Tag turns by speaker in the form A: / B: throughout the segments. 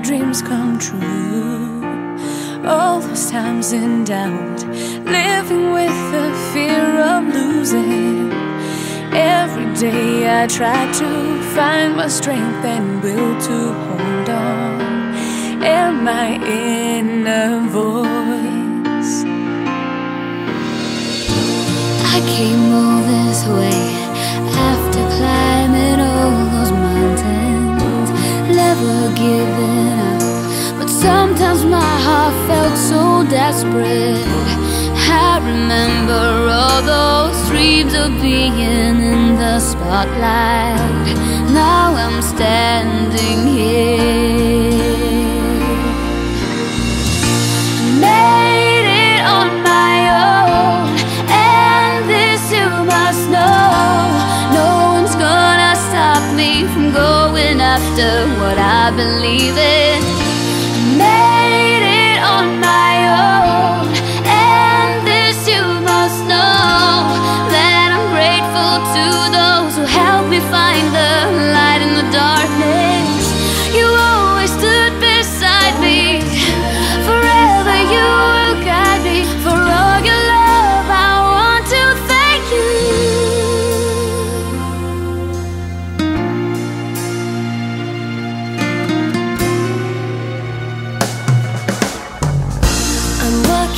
A: dreams come true. All those times in doubt, living with the fear of losing. Every day I try to find my strength and will to hold on. Am I in
B: sometimes my heart felt so desperate. I remember all those dreams of being in the spotlight. Now I'm standing here. Made it on my own, and this you must know. No one's gonna stop me from going after what I believe in. Made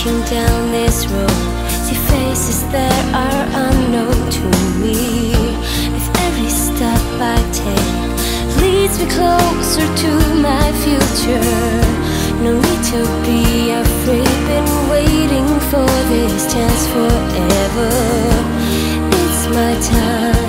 C: walking down this road. See faces that are unknown to me. If every step I take leads me closer to my future, no need to be afraid. Been waiting for this chance forever. It's my time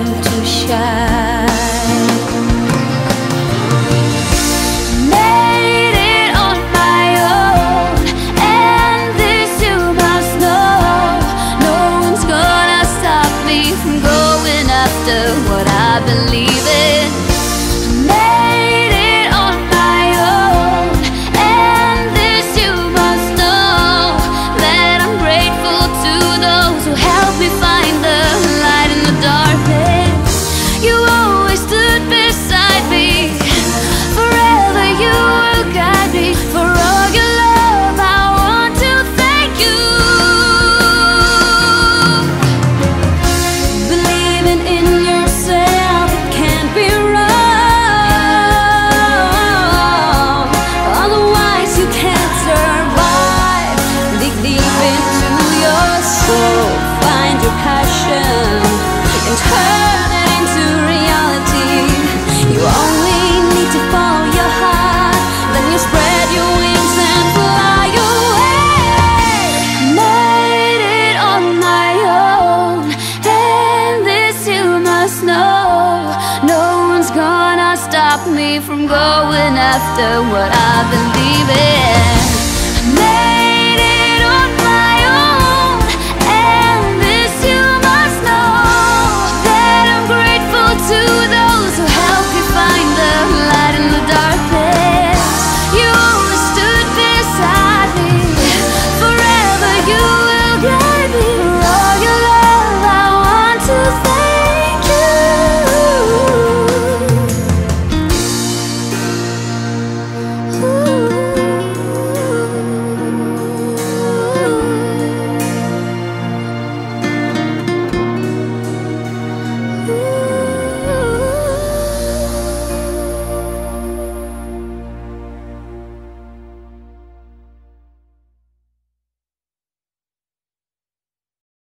B: must know. No one's gonna stop me from going after what I believe in.